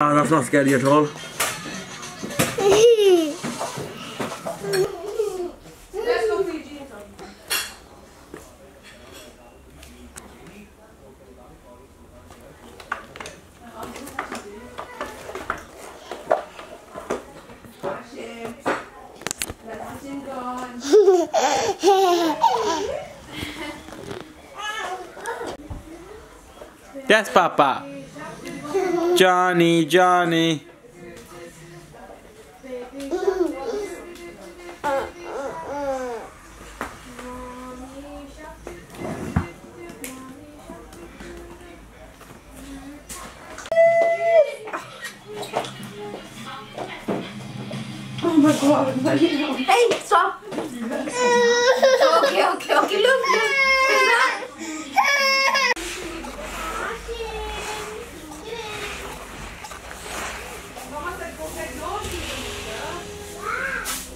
Ah, that's not scary at all. Let's go for your jeans on. Fashion. Fashion gone. Yes, Papa. Johnny, Johnny. Oh my god, Hey, stop! okay, okay, okay, look, look. What's that?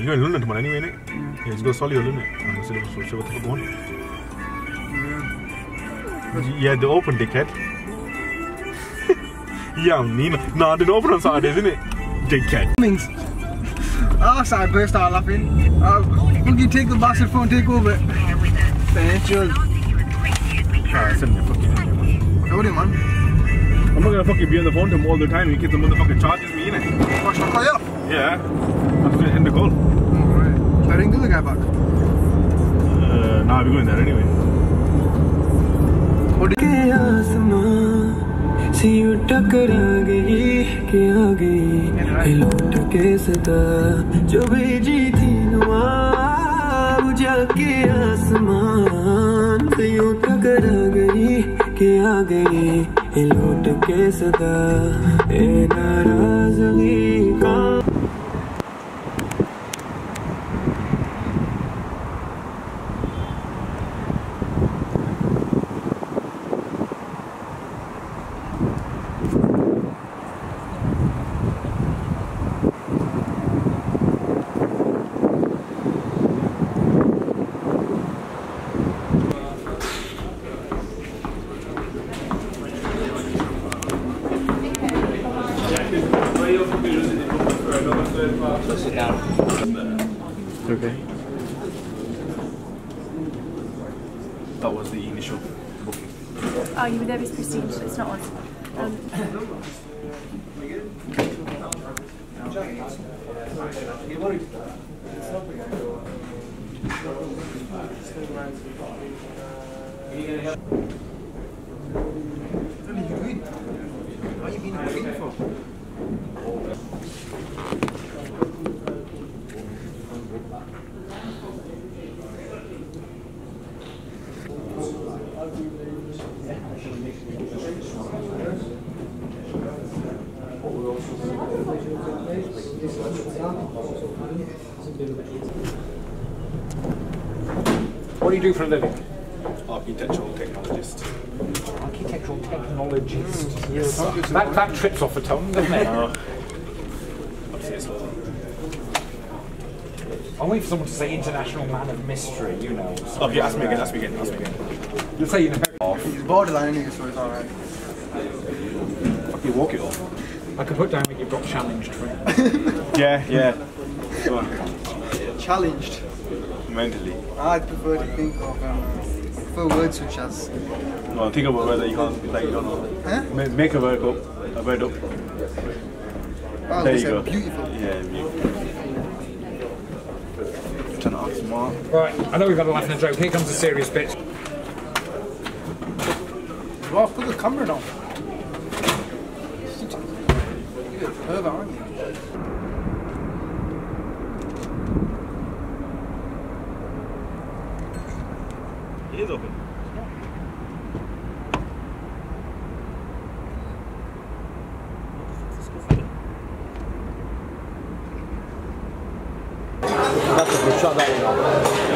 You're London tomorrow anyway, innit? Yeah, just go Solihull, innit? And so, so, so what the fuck going? Yeah, the open dickhead. yeah, I mean, no, they open on Saturdays, innit? Dickhead. Things. Oh, so I burst out laughing. Uh, when you take the bastard phone, take over. Thank you. Ah, send me a fucking man. I'm not gonna fucking be on the phone to him all the time. He keeps the motherfucking charges me, innit? Watch my call you up. Yeah. I'm just gonna end the call. Alright. Should I ring the guy back? Uh, nah, we're going there anyway. What do के आसमां से यूँ टकरा गई कि आ गई लौट के सदा जो भेजी थी नुआ बुझा के आसमान से यूँ टकरा गई कि आ गई लौट के सदा ए नाराज़गी Okay. That was the initial booking. Oh, you were there with Prestige, it's not us. Um, What are you doing? What are you being a pig for? What do you do for a living? Architectural technologist. Architectural technologist. Yes. That, that trips off the tongue, doesn't it? Obviously, it's all- I'm waiting for someone to say international man of mystery, you know. Oh, Okay, ask me again, ask me again, ask me again. You'll say you know. He's borderline anyway, so it's alright. Fuck you, walk it off. I can put down that you've got challenged for it. Yeah, yeah. Go on. Challenged. Mentally. I'd prefer to think of um, prefer words such as No, think about whether you can't, like, you don't know. Huh? Ma- Make a word up. A word up. wow, There you go. beautiful. Yeah, beautiful. Trying to act smart. Right, I know we've had a laugh and a joke. Here comes the serious bit. Well, put the camera down. You're a pervert, aren't you? He's open. That's a good shot, that you know.